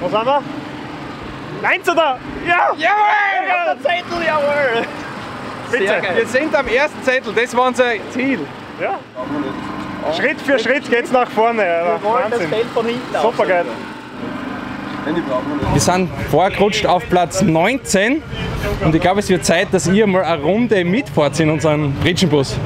sind wir? 19. Ja! Jawohl! Zettel, jawohl! Bitte. Wir sind am ersten Zettel, das war unser Ziel. Ja. Oh. Schritt für Schritt geht's nach vorne. Wir wollen das Feld von hinten Super geil. Also. Wir sind vorgerutscht auf Platz 19 und ich glaube, es wird Zeit, dass ihr mal eine Runde mitfahrt in unserem Britschenbus.